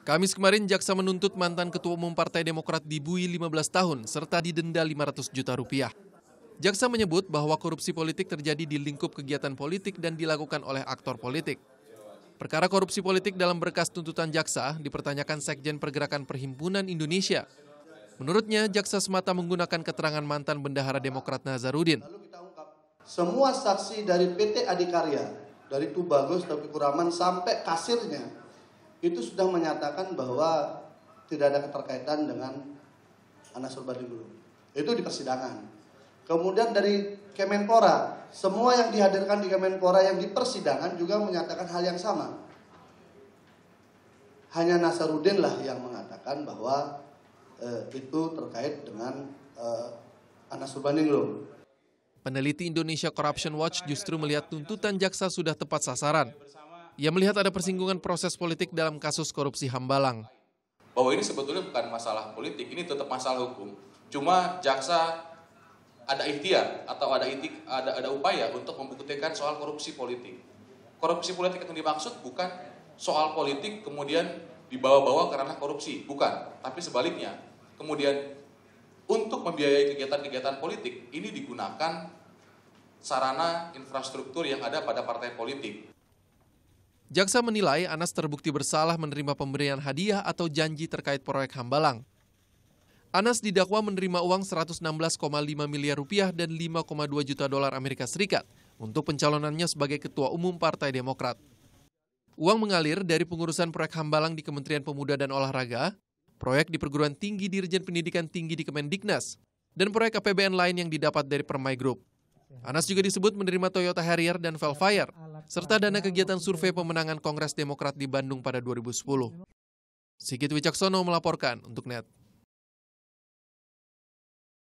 Kamis kemarin, jaksa menuntut mantan Ketua Umum Partai Demokrat dibui 15 tahun serta didenda 500 juta rupiah. Jaksa menyebut bahwa korupsi politik terjadi di lingkup kegiatan politik dan dilakukan oleh aktor politik. Perkara korupsi politik dalam berkas tuntutan jaksa dipertanyakan Sekjen Pergerakan Perhimpunan Indonesia. Menurutnya, jaksa semata menggunakan keterangan mantan bendahara Demokrat Nazarudin. Semua saksi dari PT Adikarya, dari Tubagus, tapi Kuraman sampai kasirnya, itu sudah menyatakan bahwa tidak ada keterkaitan dengan Anas Urbaningrum. Itu di persidangan. Kemudian dari Kemenpora, semua yang dihadirkan di Kemenpora yang di persidangan juga menyatakan hal yang sama. Hanya Nasarudin lah yang mengatakan bahwa eh, itu terkait dengan eh, Anas Urbaningrum. Peneliti Indonesia Corruption Watch justru melihat tuntutan jaksa sudah tepat sasaran. Ia melihat ada persinggungan proses politik dalam kasus korupsi Hambalang. Bahwa ini sebetulnya bukan masalah politik, ini tetap masalah hukum. Cuma jaksa ada ikhtiar atau ada itik, ada ada upaya untuk membuktikan soal korupsi politik. Korupsi politik yang dimaksud bukan soal politik kemudian dibawa-bawa karena korupsi, bukan. Tapi sebaliknya, kemudian untuk membiayai kegiatan-kegiatan politik ini digunakan sarana infrastruktur yang ada pada partai politik. Jaksa menilai Anas terbukti bersalah menerima pemberian hadiah atau janji terkait proyek Hambalang. Anas didakwa menerima uang 116,5 miliar rupiah dan 5,2 juta dolar Amerika Serikat untuk pencalonannya sebagai Ketua Umum Partai Demokrat. Uang mengalir dari pengurusan proyek Hambalang di Kementerian Pemuda dan Olahraga, proyek di perguruan tinggi Dirjen Pendidikan Tinggi di Kemendiknas, dan proyek APBN lain yang didapat dari Permai Group. Anas juga disebut menerima Toyota Harrier dan Velfire, serta dana kegiatan survei pemenangan Kongres Demokrat di Bandung pada 2010. Sigit Wicaksono melaporkan untuk NET.